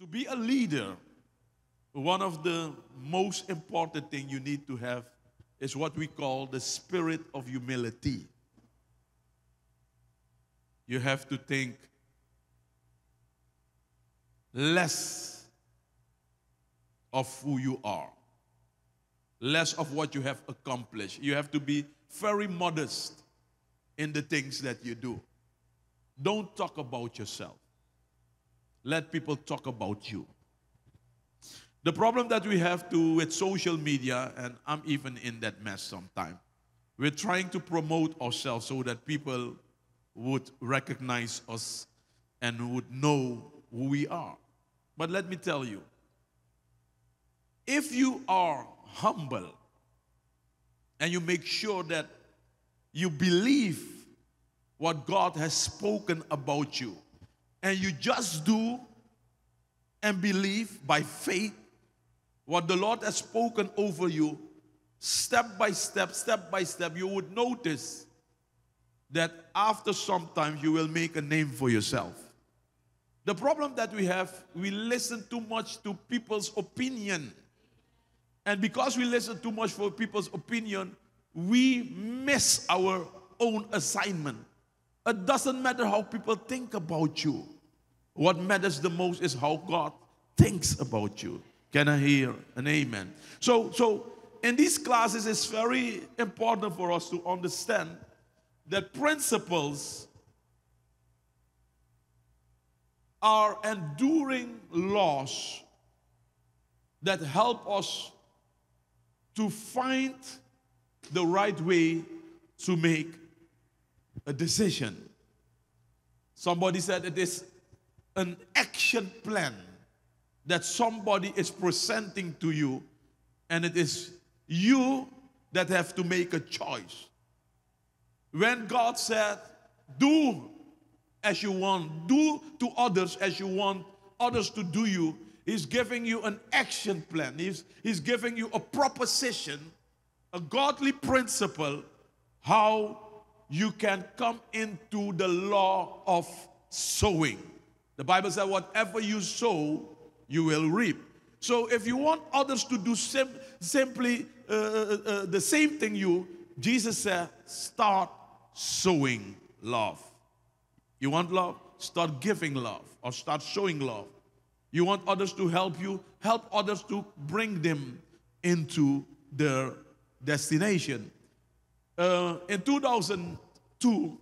To be a leader, one of the most important thing you need to have is what we call the spirit of humility. You have to think less of who you are, less of what you have accomplished. You have to be very modest in the things that you do. Don't talk about yourself. Let people talk about you. The problem that we have to with social media, and I'm even in that mess sometimes, we're trying to promote ourselves so that people would recognize us and would know who we are. But let me tell you, if you are humble and you make sure that you believe what God has spoken about you, and you just do and believe by faith what the Lord has spoken over you, step by step, step by step, you would notice that after some time you will make a name for yourself. The problem that we have, we listen too much to people's opinion. And because we listen too much for people's opinion, we miss our own assignment. It doesn't matter how people think about you. What matters the most is how God thinks about you. Can I hear an amen? So, so in these classes, it's very important for us to understand that principles are enduring laws that help us to find the right way to make a decision. Somebody said it is an action plan that somebody is presenting to you, and it is you that have to make a choice. When God said, Do as you want, do to others as you want others to do you, He's giving you an action plan. He's, he's giving you a proposition, a godly principle, how you can come into the law of sowing. The Bible says, whatever you sow, you will reap. So if you want others to do sim- simply uh, uh, uh, the same thing you, Jesus said, start sowing love. You want love? Start giving love or start showing love. You want others to help you? Help others to bring them into their destination. Uh, in 2002,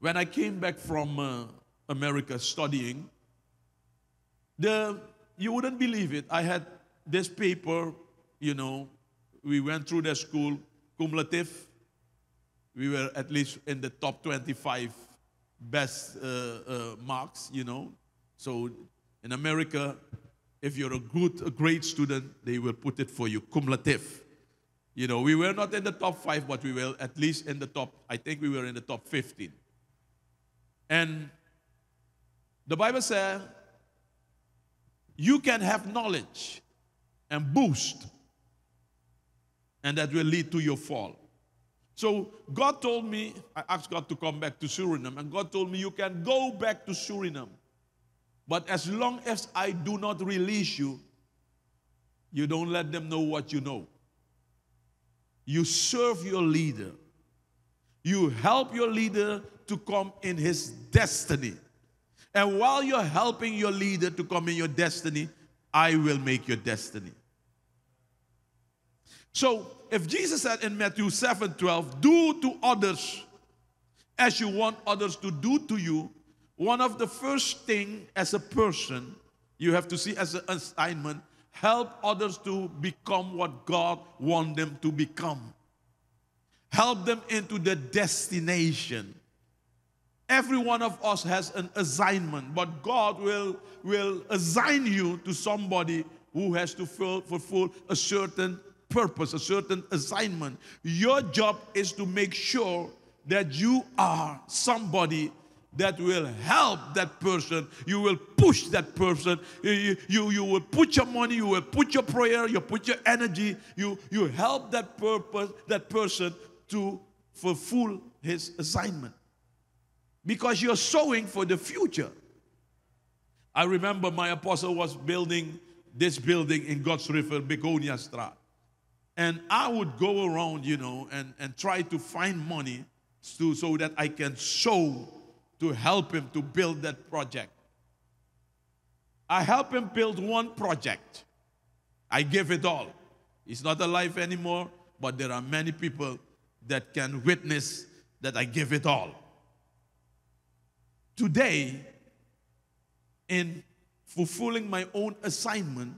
when I came back from uh, America studying, the you wouldn't believe it. I had this paper, you know, we went through the school cum laude. We were at least in the top 25 best uh, uh, marks, you know. So in America, if you're a good, a great student, they will put it for you cum laude. You know, we were not in the top five, but we were at least in the top, I think we were in the top 15. And the Bible says you can have knowledge and boost, and that will lead to your fall. So God told me, I asked God to come back to Suriname, and God told me, You can go back to Suriname. But as long as I do not release you, you don't let them know what you know. You serve your leader. You help your leader to come in his destiny. And while you're helping your leader to come in your destiny, I will make your destiny. So, if Jesus said in Matthew 7 12, do to others as you want others to do to you, one of the first thing as a person you have to see as an assignment, help others to become what God wants them to become. Help them into the destination. Every one of us has an assignment, but God will, will assign you to somebody who has to fulfill a certain purpose, a certain assignment. Your job is to make sure that you are somebody that will help that person. You will push that person. You, you, you will put your money, you will put your prayer, you put your energy, you, you help that purpose, that person to fulfill his assignment because you're sowing for the future. I remember my apostle was building this building in God's River, Begoniastraat. And I would go around, you know, and, and try to find money to, so that I can sow to help him to build that project. I help him build one project. I give it all. He's not alive anymore, but there are many people that can witness that I give it all. Today, in fulfilling my own assignment,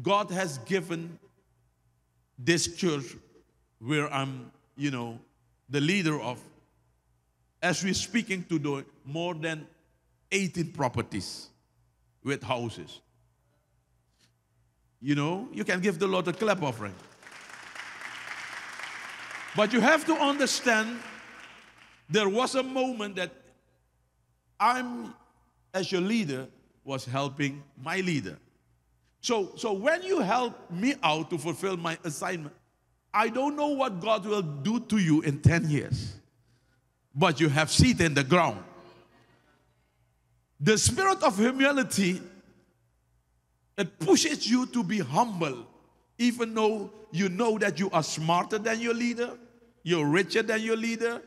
God has given this church where I'm, you know, the leader of, as we're speaking today, more than 18 properties with houses. You know, you can give the Lord a clap offering. But you have to understand there was a moment that I'm, as your leader, was helping my leader. So, so when you help me out to fulfill my assignment, I don't know what God will do to you in 10 years, but you have seed in the ground. The spirit of humility, it pushes you to be humble, even though you know that you are smarter than your leader, you're richer than your leader,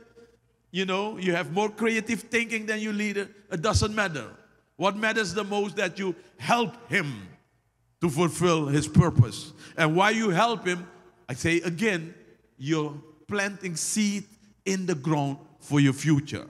you know, you have more creative thinking than your leader. It doesn't matter. What matters the most that you help him to fulfill his purpose. And while you help him, I say again, you're planting seed in the ground for your future.